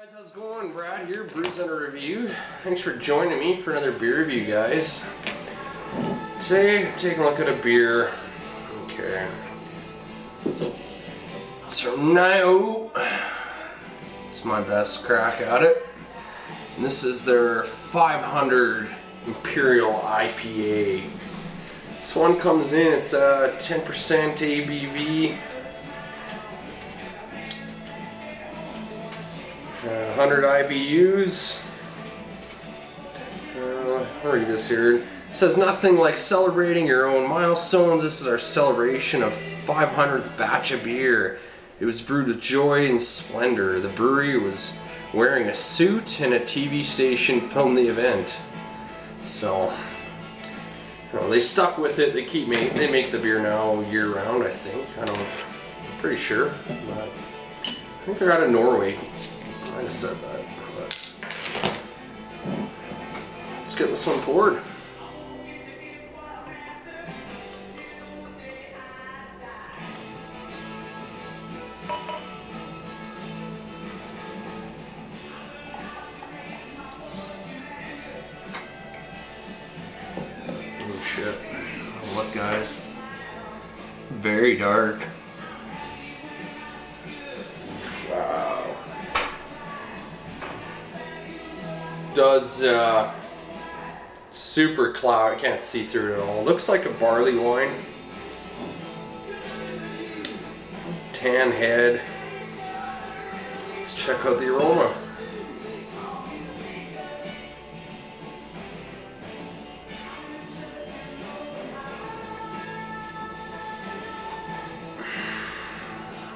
guys, how's it going? Brad here, Brews Under Review. Thanks for joining me for another beer review, guys. Today, I'm taking a look at a beer. Okay. From Nio. It's my best crack at it. And this is their 500 Imperial IPA. This one comes in, it's uh, a 10% ABV. 100 IBUs. Uh, I'll read this here. It says nothing like celebrating your own milestones. This is our celebration of 500th batch of beer. It was brewed with joy and splendor. The brewery was wearing a suit and a TV station filmed the event. So, know, they stuck with it. They keep make they make the beer now year round. I think. I don't. I'm pretty sure. But I think they're out of Norway. I just said that. But let's get this one poured. Oh shit. Look guys. Very dark. Does uh, super cloud. I can't see through it at all. Looks like a barley wine. Tan head. Let's check out the aroma.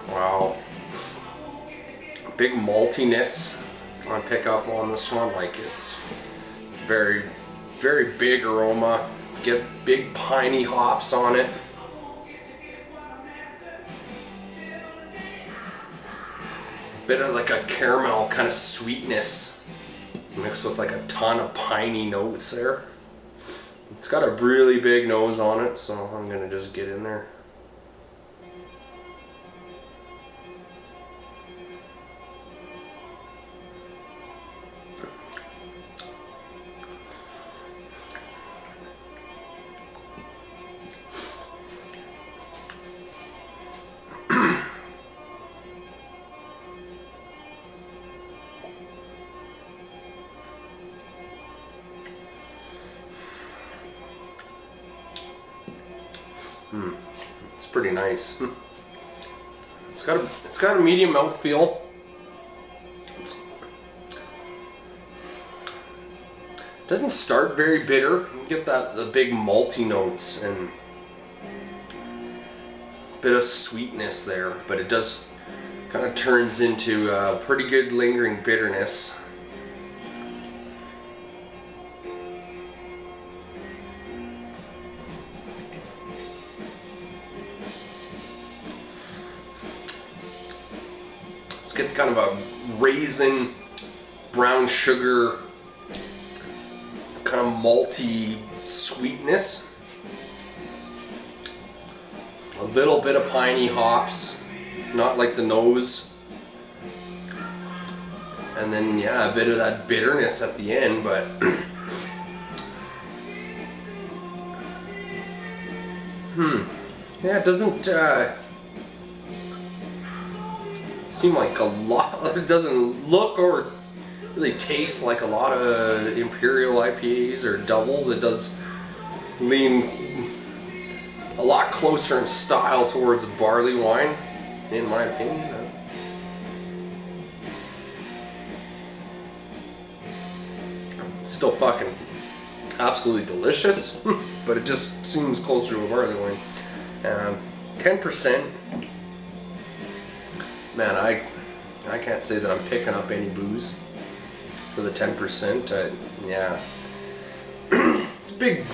Wow. Big maltiness I pick up on this one. Like it's very, very big aroma. Get big piney hops on it. Bit of like a caramel kind of sweetness mixed with like a ton of piney notes there. It's got a really big nose on it, so I'm gonna just get in there. Hmm. It's pretty nice. Hmm. It's got a it's got a medium mouth feel. It's doesn't start very bitter. You get that the big malty notes and bit of sweetness there, but it does kind of turns into a pretty good lingering bitterness. Let's get kind of a raisin, brown sugar, kind of malty sweetness. A little bit of piney hops, not like the nose. And then, yeah, a bit of that bitterness at the end, but. hmm. Yeah, it doesn't. Uh, seem like a lot. It doesn't look or really taste like a lot of Imperial IPAs or doubles. It does lean a lot closer in style towards barley wine, in my opinion. Still fucking absolutely delicious, but it just seems closer to a barley wine. Um, 10% man, I I can't say that I'm picking up any booze for the 10%. I, yeah, it's big,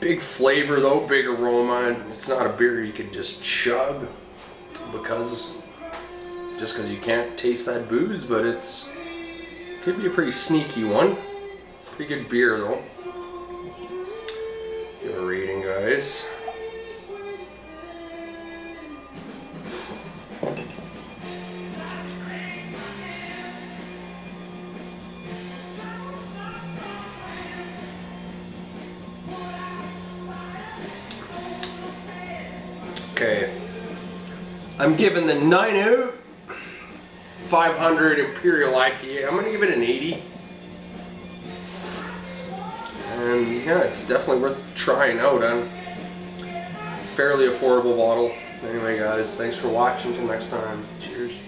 big flavor though, big aroma. It's not a beer you could just chug because just because you can't taste that booze, but it's could be a pretty sneaky one. Pretty good beer though. Give a rating, guys. I'm giving the 9 500 Imperial IPA. I'm gonna give it an 80. And yeah, it's definitely worth trying out on fairly affordable bottle. Anyway guys, thanks for watching. Until next time. Cheers.